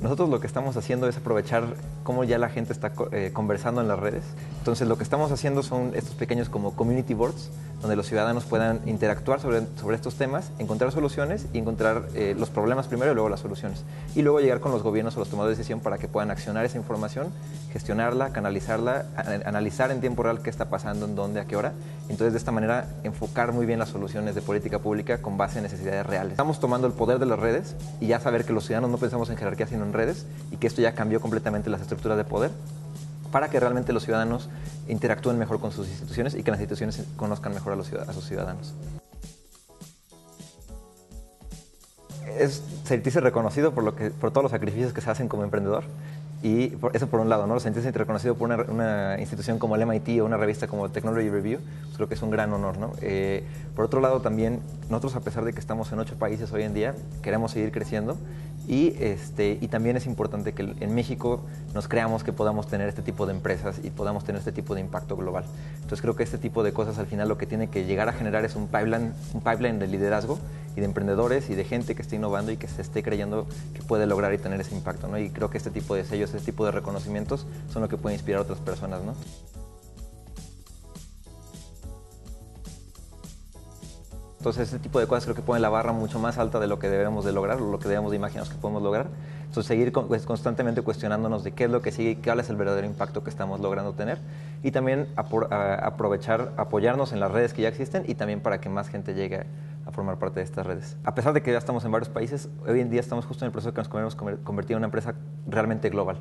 Nosotros lo que estamos haciendo es aprovechar cómo ya la gente está eh, conversando en las redes. Entonces lo que estamos haciendo son estos pequeños como community boards, donde los ciudadanos puedan interactuar sobre, sobre estos temas, encontrar soluciones y encontrar eh, los problemas primero y luego las soluciones. Y luego llegar con los gobiernos o los tomadores de decisión para que puedan accionar esa información, gestionarla, canalizarla, analizar en tiempo real qué está pasando, en dónde, a qué hora. Entonces de esta manera enfocar muy bien las soluciones de política pública con base en necesidades reales. Estamos tomando el poder de las redes y ya saber que los ciudadanos no pensamos en jerarquía sino en redes y que esto ya cambió completamente las estructuras de poder para que realmente los ciudadanos interactúen mejor con sus instituciones y que las instituciones conozcan mejor a, sus ciudadanos. Es sentirse reconocido por todos los sacrificios que se hacen como emprendedor y eso por un lado, ¿no? sentirse reconocido por una, institución como el MIT o una revista como Technology Review, pues creo que es un gran honor. ¿no? Eh, por otro lado, también nosotros, a pesar de que estamos en ocho países hoy en día, queremos seguir creciendo y, este, y también es importante que en México nos creamos que podamos tener este tipo de empresas y podamos tener este tipo de impacto global. Entonces creo que este tipo de cosas al final lo que tiene que llegar a generar es un pipeline, un pipeline de liderazgo y de emprendedores y de gente que esté innovando y que se esté creyendo que puede lograr y tener ese impacto. ¿no? Y creo que este tipo de sellos, este tipo de reconocimientos son lo que puede inspirar a otras personas. ¿no? Entonces, ese tipo de cosas creo que ponen la barra mucho más alta de lo que debemos de lograr, lo que debemos de imaginarnos que podemos lograr. Entonces, seguir pues, constantemente cuestionándonos de qué es lo que sigue, cuál es el verdadero impacto que estamos logrando tener. Y también aprovechar, apoyarnos en las redes que ya existen y también para que más gente llegue a formar parte de estas redes. A pesar de que ya estamos en varios países, hoy en día estamos justo en el proceso que nos queremos convertir en una empresa realmente global.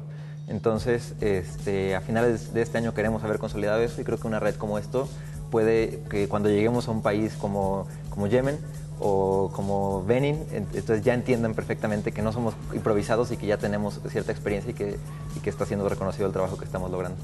Entonces, este, a finales de este año queremos haber consolidado eso y creo que una red como esto puede que cuando lleguemos a un país como, como Yemen o como Benin, entonces ya entiendan perfectamente que no somos improvisados y que ya tenemos cierta experiencia y que, y que está siendo reconocido el trabajo que estamos logrando.